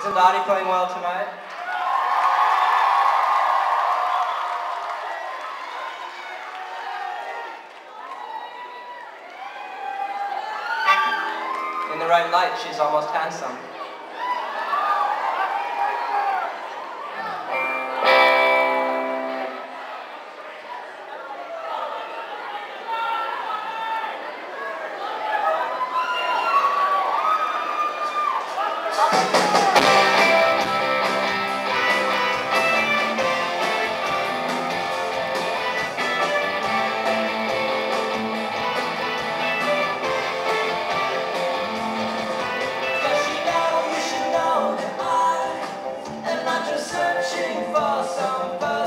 Isn't Dottie playing well tonight? In the right light, she's almost handsome. searching for somebody.